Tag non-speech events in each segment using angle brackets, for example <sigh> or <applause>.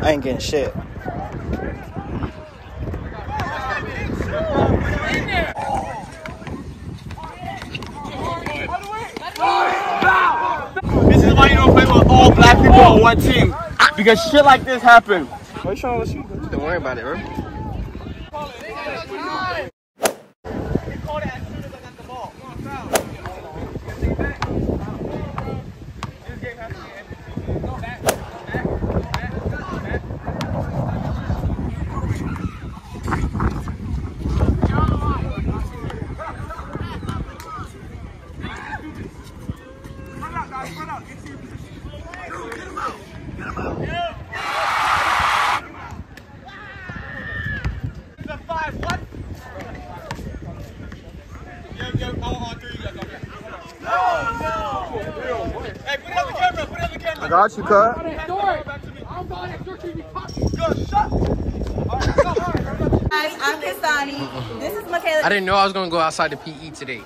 I ain't getting shit. This is why you don't play with all black people on one team. Because shit like this happen. Why you trying to shoot? Don't worry about it, bro. I got you, cut. Guys, I'm Kistani. This is Michaela. I didn't know I was gonna go outside to PE today.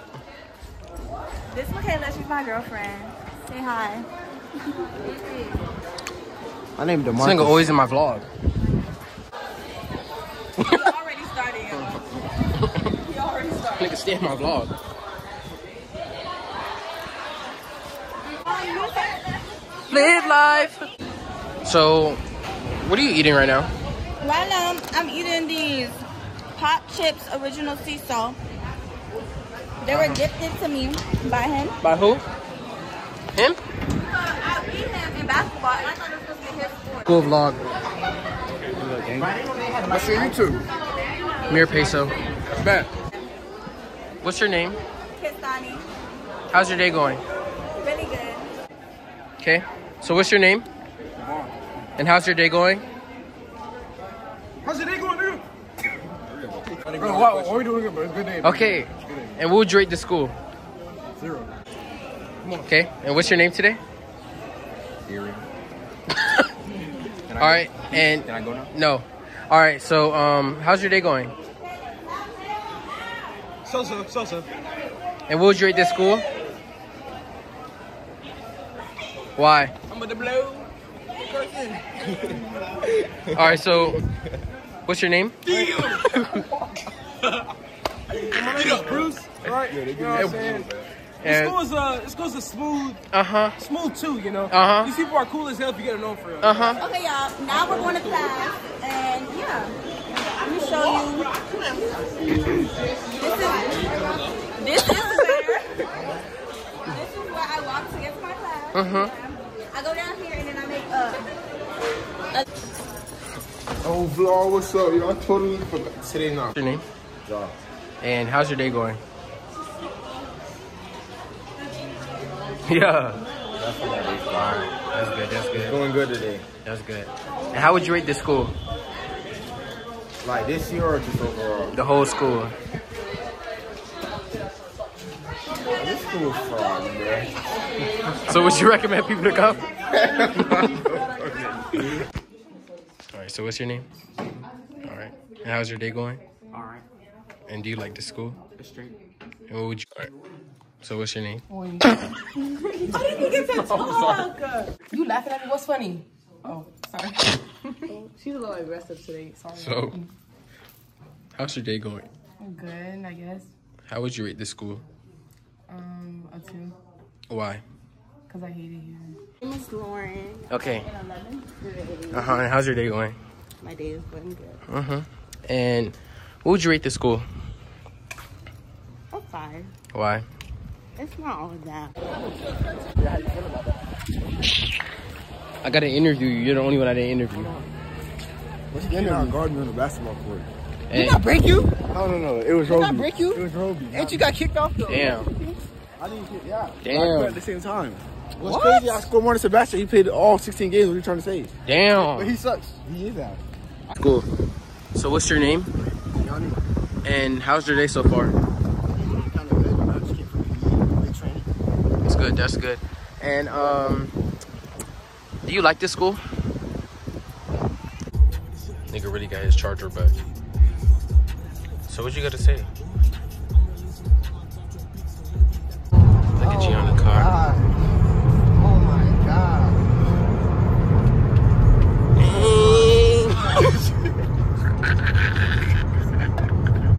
This is Michaela. She's my girlfriend. Say hi. My name This nigga always in my vlog. He already started. He already started. Nigga stay in my vlog. Live life. So, what are you eating right now? Right now, I'm eating these pop chips original sea salt. They were uh-huh. gifted to me by him. By who? Him? I beat him in basketball, and I thought it was supposed to be his sport. Cool vlog. What's your YouTube? Mir Peso. Bet. What's your name? Kistani. How's your day going? Really good. Okay. So what's your name? And how's your day going? How's your day going, dude? Bro, what, what are we doing? Bro? It's a good day. bro. Okay. And what would you rate the school? Zero. Okay. And what's your name today? <laughs> All right. And Can I go now? no. All right. So um, how's your day going? So-so, so-so. And what would you rate this school? Why? I'm gonna blow. All right. So what's your name? My name is Bruce. Right? You know what I'm saying? This And school is uh, this school's a smooth, uh huh. smooth too. You know. Uh-huh. These people are cool as hell if you get to know them for real. Uh huh. Okay, y'all. Now we're going to class, and yeah, let me show you. This is this is where this is where I walk to get to my class. Uh huh. I go down here and then I make uh. Oh, vlog, what's up? Yo, I totally forgot. Today not. What's your name? And how's your day going? Yeah. That's good. That's good. Doing good today. That's good. And how would you rate the school? Like this year or just overall? The whole school. This school is fraud, man. So would you recommend people to come? <laughs> <laughs> All right. So what's your name? All right. And how's your day going? All right. And do you like the school? It's straight. And what would you? All right. So what's your name? <laughs> You laughing at me? What's funny? Oh, sorry. <laughs> She's a little aggressive today. Sorry. So, how's your day going? Good, I guess. How would you rate the school? Um, a two, Why? Cause I hate it here. My name is Lauren. Okay. Uh huh. And how's your day going? My day is going good. Uh huh. And what would you rate the school? A five. Why? It's not all that. I got to interview you. You're the only one I didn't interview. What's the not guarding on the basketball court? And, break you? No, no, no. It was Roby. not break you? It was Roby. And you got kicked off though? damn. I didn't get, yeah. Damn. At the same time. What's crazy? I scored more than Sebastian. He played all 16 games. What are you trying to say? Damn. But he sucks. He is out. Cool. So what's your name? And how's your day so far? Kind of good. I just came from big training. That's good. That's good. And um, do you like this school? Nigga really got his charger back. So what you got to say? Look at you on the car.